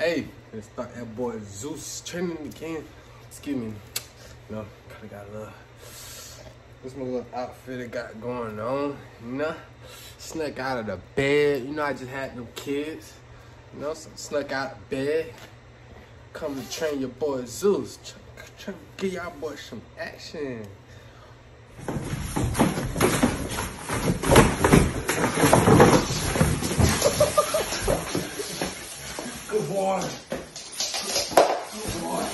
Hey, let's start that boy Zeus training again. Excuse me. Know, kinda got a little. This my little outfit I got going on. You know, snuck out of the bed. You know, I just had them kids. You know, so snuck out of bed. Come to train your boy Zeus. Try, try to give y'all boys some action. Boy. Good boy.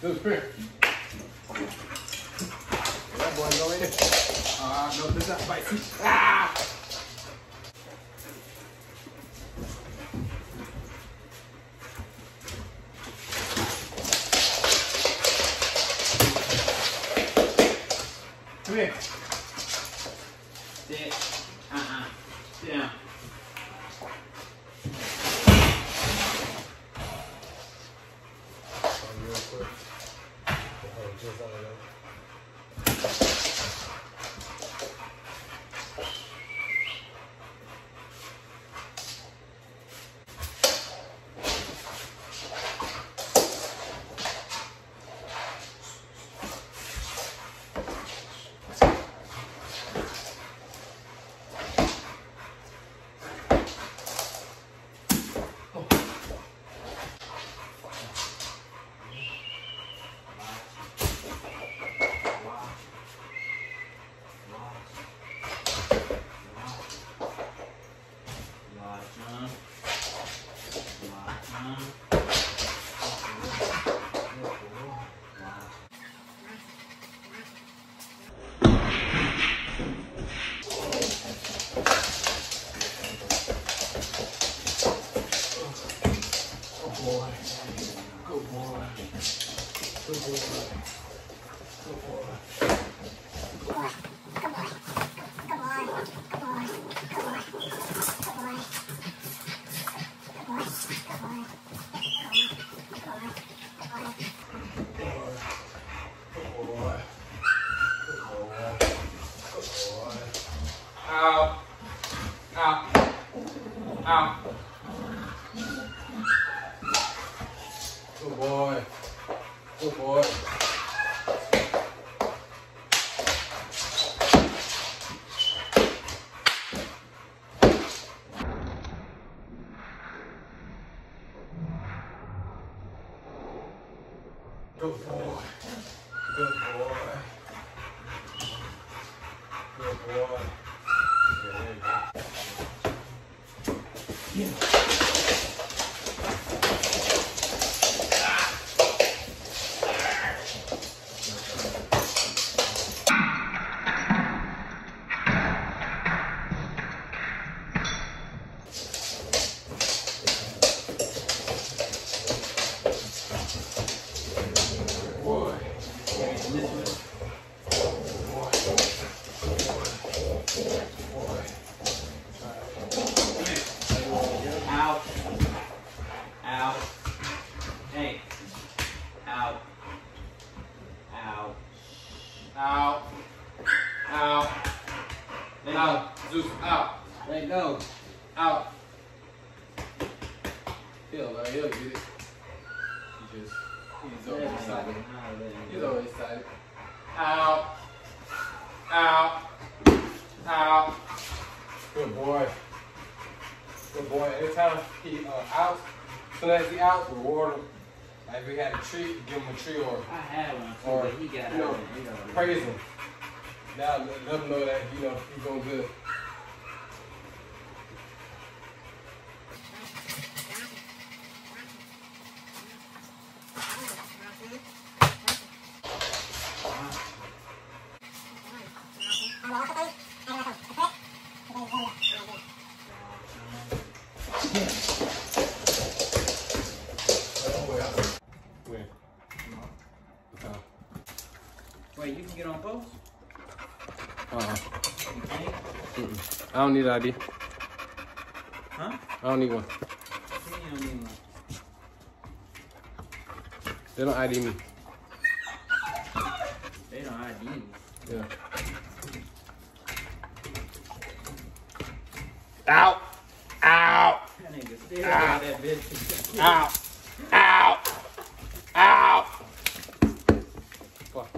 Come here. That boy go in. Ah, no, this not bite. Ah! Come here. Sit. Uh-uh. Sit down. Watch, huh? Watch, huh? Good boy. Good boy. Good boy. Good boy. Good boy. Good boy. Out. Out. Out. Good boy. Good boy. Good boy. Good boy. Good boy. Yeah, there you go. Boy. Boy. Out. Out. Hey. Out. Out. Out. Out. Let go. Out. Zeus, out. Let go. Out. He'll, uh, he'll get it. He just, he's always excited. He's always excited. Out. Out. Out. Good boy. Good boy. Anytime he uh, out, so soon as he out, reward him. Like if we had a treat, give him a treat or I had one too, Or, but he got you know, out it. He got it. praise him. Now let him know that, you know, he's going good. Wait, you can get on both? Uh-uh. Mm-mm. I don't need an ID. Huh? I don't need one. Don't need one. They don't ID me. They don't ID you. Yeah. Out. Out. That nigga still got that bitch. Out. Out. Out. Fuck.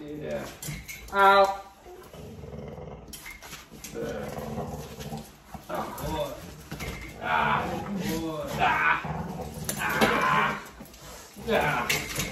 Yeah. Out. Get him.